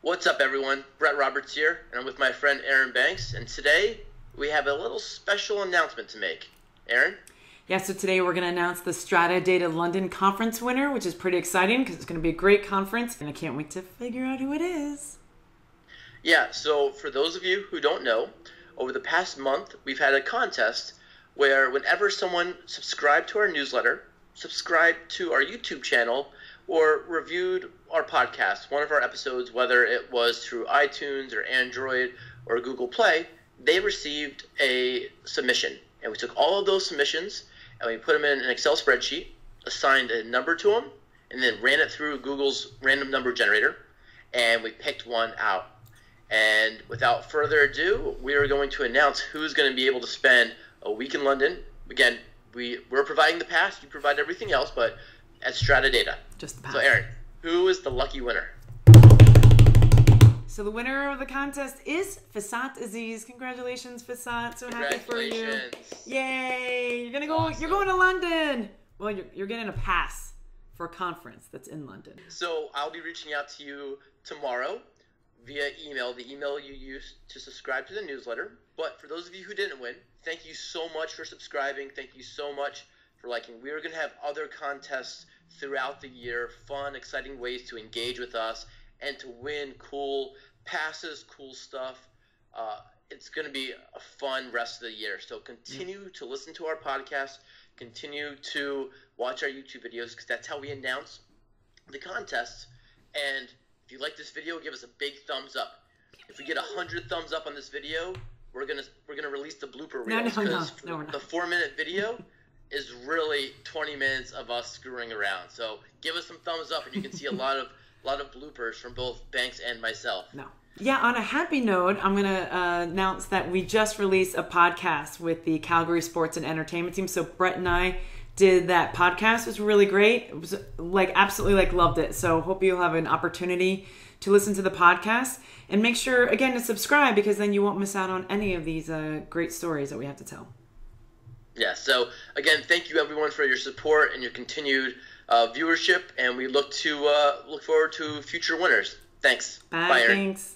What's up, everyone? Brett Roberts here, and I'm with my friend Aaron Banks. And today we have a little special announcement to make. Aaron? Yeah, so today we're going to announce the Strata Data London conference winner, which is pretty exciting because it's going to be a great conference, and I can't wait to figure out who it is. Yeah, so for those of you who don't know, over the past month we've had a contest where whenever someone subscribed to our newsletter, subscribed to our YouTube channel, or reviewed our podcast, one of our episodes, whether it was through iTunes or Android or Google Play, they received a submission. And we took all of those submissions and we put them in an Excel spreadsheet, assigned a number to them, and then ran it through Google's random number generator, and we picked one out. And without further ado, we are going to announce who's going to be able to spend a week in London. Again, we, we're providing the pass, you provide everything else, but at Strata Data. Just the pass. So, Aaron, who is the lucky winner? So the winner of the contest is Fasat Aziz. Congratulations, Fasat. So happy for you. Yay! You're gonna go awesome. you're going to London. Well, you're, you're getting a pass for a conference that's in London. So I'll be reaching out to you tomorrow via email, the email you used to subscribe to the newsletter. But for those of you who didn't win, thank you so much for subscribing. Thank you so much for liking. We are going to have other contests throughout the year, fun, exciting ways to engage with us and to win cool passes, cool stuff. Uh, it's going to be a fun rest of the year. So continue to listen to our podcast, continue to watch our YouTube videos because that's how we announce the contests. And if you like this video, give us a big thumbs up. If we get hundred thumbs up on this video, we're gonna we're gonna release the blooper reels no, no, no, no, the four minute video is really 20 minutes of us screwing around. So give us some thumbs up, and you can see a lot of a lot of bloopers from both Banks and myself. No. Yeah, on a happy note, I'm going to uh, announce that we just released a podcast with the Calgary Sports and Entertainment team. So Brett and I did that podcast. It was really great. It was like absolutely like loved it. So hope you'll have an opportunity to listen to the podcast and make sure again to subscribe because then you won't miss out on any of these uh, great stories that we have to tell. Yeah. So again, thank you everyone for your support and your continued uh, viewership, and we look to uh, look forward to future winners. Thanks. Bye. Bye thanks.